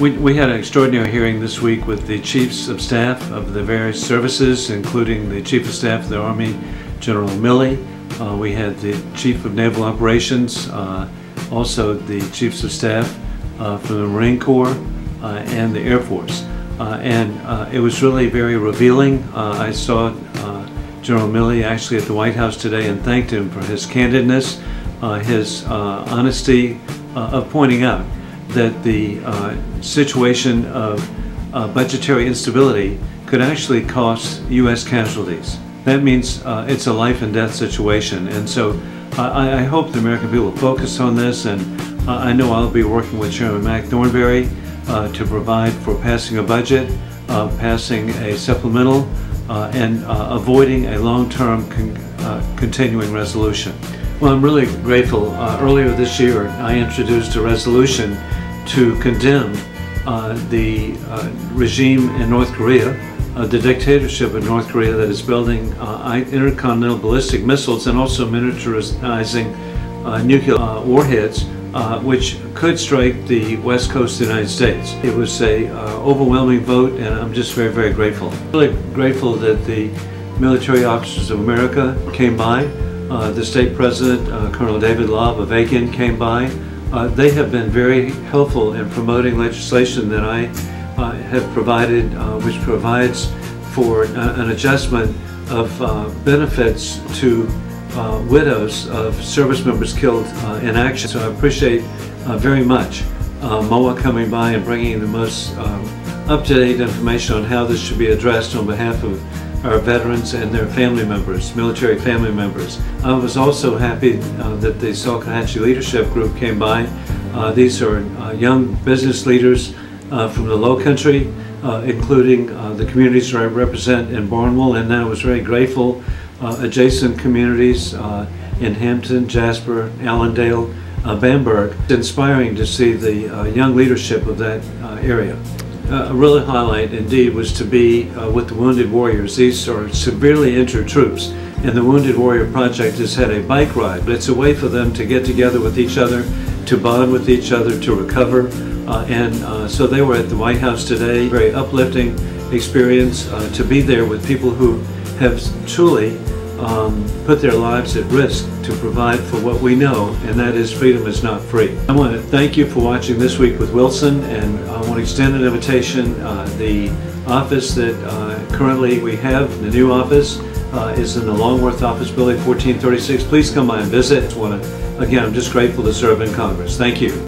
We, we had an extraordinary hearing this week with the chiefs of staff of the various services, including the chief of staff of the Army, General Milley. Uh, we had the chief of naval operations, uh, also the chiefs of staff uh, from the Marine Corps uh, and the Air Force. Uh, and uh, it was really very revealing. I saw General Milley actually at the White House today and thanked him for his candidness, his honesty of pointing out that the uh, situation of uh, budgetary instability could actually cost U.S. casualties. That means uh, it's a life and death situation. And so I, I, hope the American people focus on this. And uh, I know I'll be working with Chairman Mac Thornberry uh, to provide for passing a budget, uh, passing a supplemental, and avoiding a long-term con continuing resolution. Well, I'm really grateful. earlier this year, I introduced a resolution to condemn uh, the uh, regime in North Korea, uh, the dictatorship in North Korea that is building uh, intercontinental ballistic missiles and also miniaturizing uh, nuclear uh, warheads, which could strike the west coast of the United States. It was a overwhelming vote, and I'm just very, very grateful. Really grateful that the military officers of America came by. The state president, Colonel David Laub of Aiken, came by. Uh, they have been very helpful in promoting legislation that I uh, have provided, uh, which provides for uh, an adjustment of uh, benefits to uh, widows of service members killed in action. So I appreciate very much MOA coming by and bringing the most up-to-date information on how this should be addressed on behalf of our veterans and their family members, military family members. I was also happy uh, that the Salkehatchie Leadership Group came by. Uh, these are uh, young business leaders uh, from the Low Country, uh, including uh, the communities that I represent in Barnwell, and I was very grateful. adjacent communities in Hampton, Jasper, Allendale, Bamberg. It's inspiring to see the young leadership of that area uh, a real highlight indeed was to be uh, with the Wounded Warriors. These are severely injured troops and the Wounded Warrior Project has had a bike ride, but it's a way for them to get together with each other, to bond with each other, to recover. Uh, and uh, so they were at the White House today, very uplifting experience uh, to be there with people who have truly um, put their lives at risk to provide for what we know, and that is freedom is not free. I want to thank you for watching This Week with Wilson, and I want to extend an invitation. Uh, the office that uh, currently we have, the new office, uh, is in the Longworth office building 1436. Please come by and visit. I want to, again, I'm just grateful to serve in Congress. Thank you.